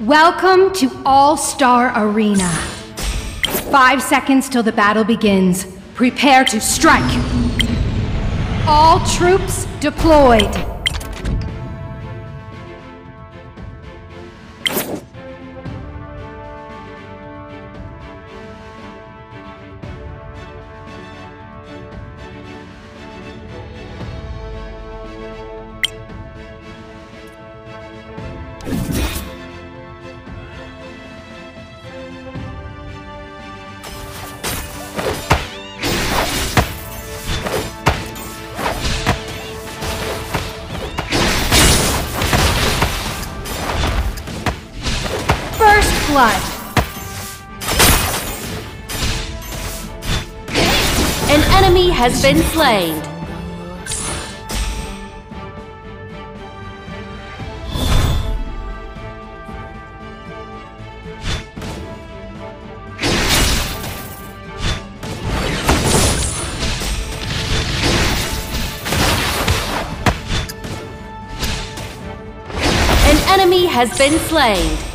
Welcome to All Star Arena. Five seconds till the battle begins. Prepare to strike. All troops deployed. Blood. An enemy has been slain. An enemy has been slain.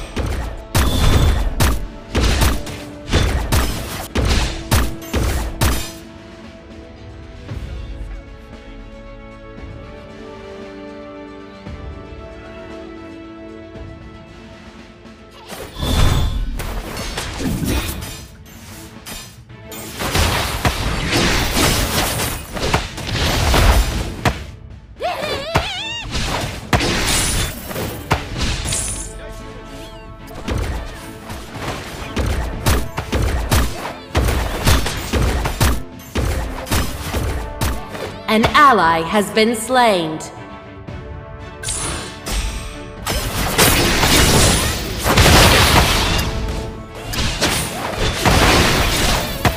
Ally has been slain.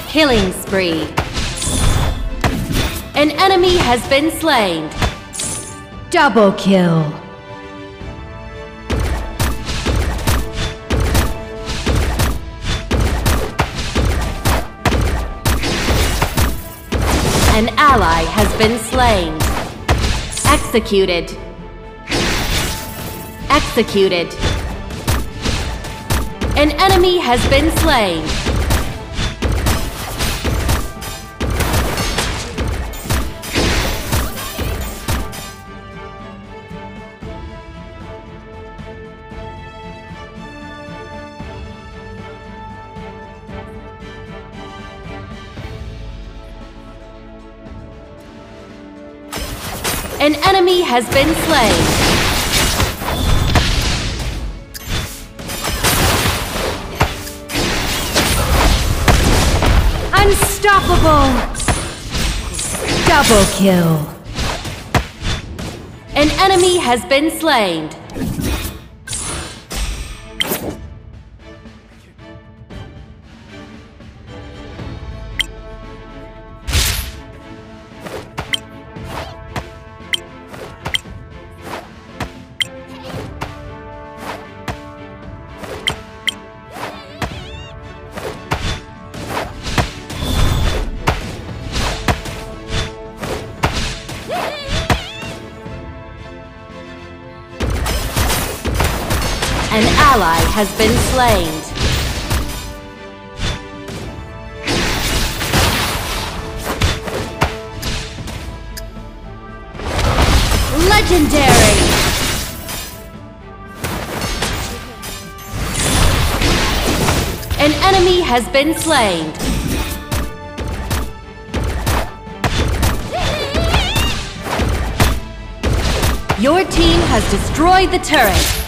Killing spree. An enemy has been slain. Double kill. An ally has been slain. Executed. Executed. An enemy has been slain. An enemy has been slain. Unstoppable. Double kill. An enemy has been slain. An ally has been slain. Legendary! An enemy has been slain. Your team has destroyed the turret.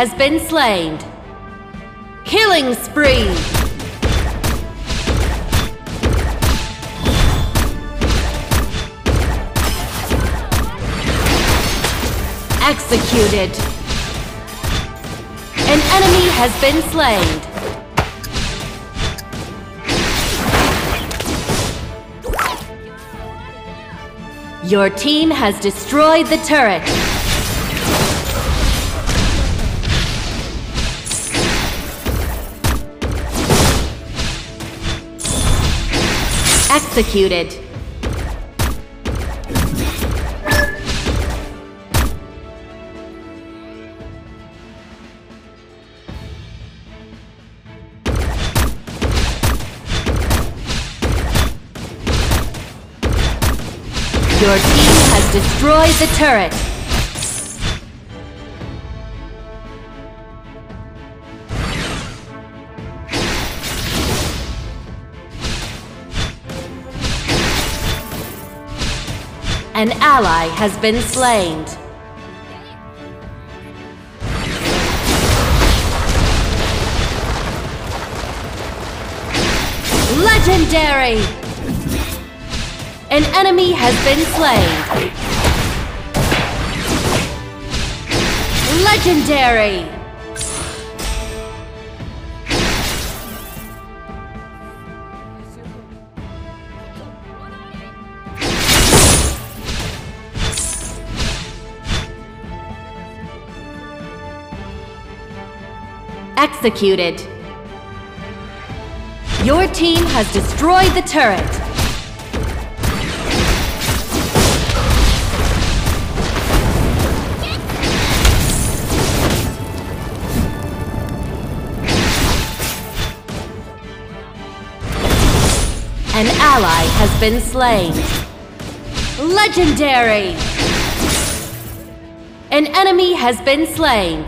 Has been slain. Killing spree. Executed. An enemy has been slain. Your team has destroyed the turret. Executed. Your team has destroyed the turret. An ally has been slain. Legendary! An enemy has been slain. Legendary! Executed. Your team has destroyed the turret. An ally has been slain. Legendary! An enemy has been slain.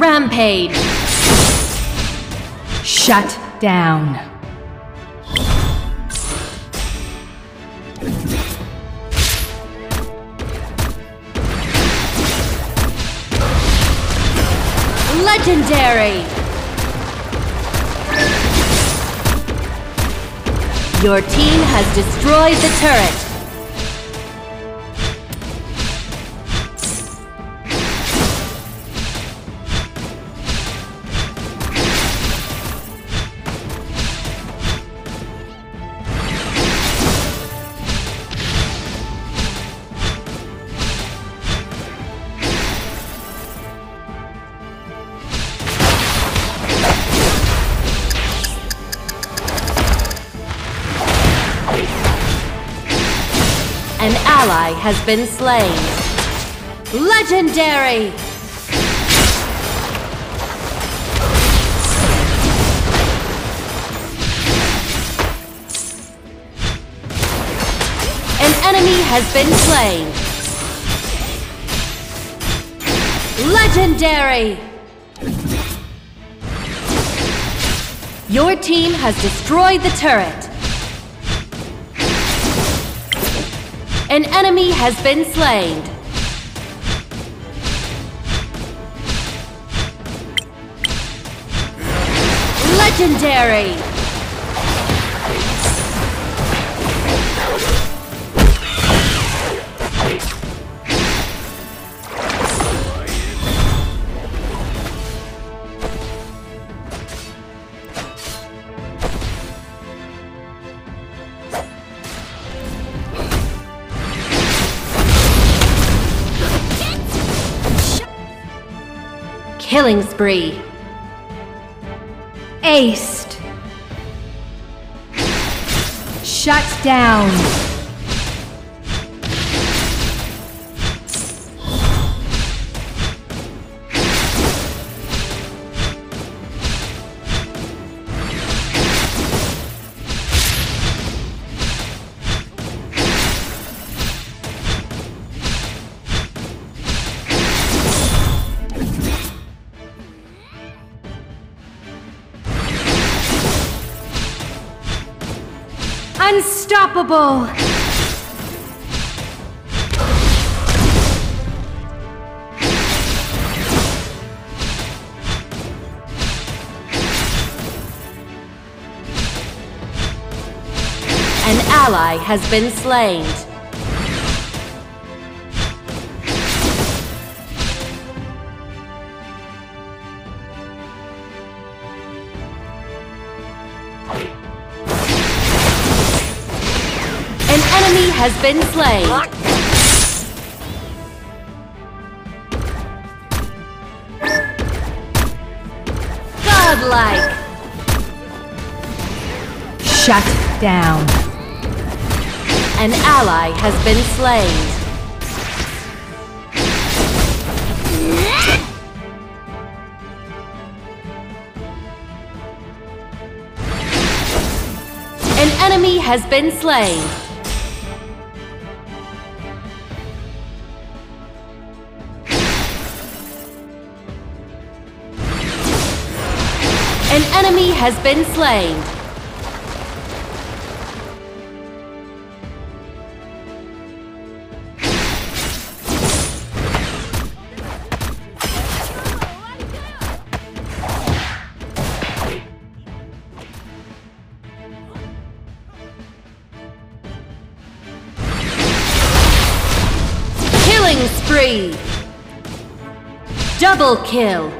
Rampage! Shut down. Legendary! Your team has destroyed the turret. Ally has been slain. Legendary! An enemy has been slain. Legendary! Your team has destroyed the turret. An enemy has been slain. Legendary! Killing spree. Aced. Shut down. Unstoppable! An ally has been slain. Enemy has been slain. Godlike. Shut down. An ally has been slain. An enemy has been slain. Enemy has been slain. Killing spree. Double kill.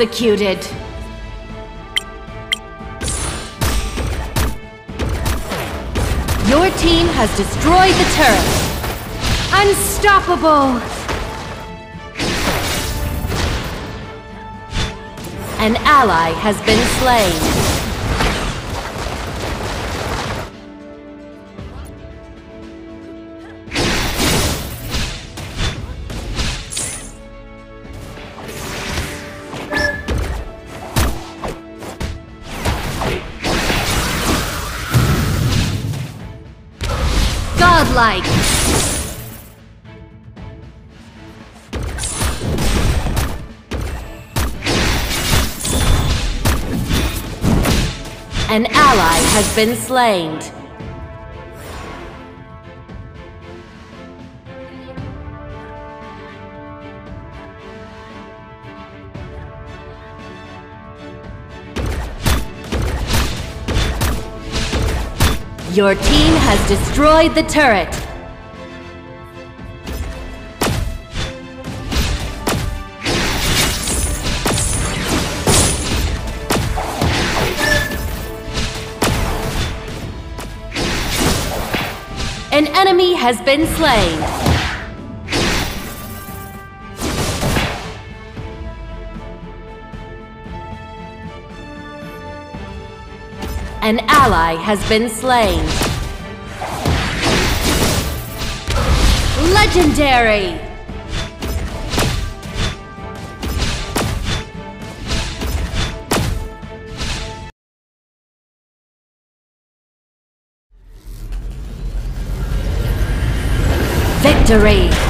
Executed. Your team has destroyed the turret. Unstoppable! An ally has been slain. Godlike. An ally has been slain. Your team has destroyed the turret. An enemy has been slain. An ally has been slain. Legendary! Victory!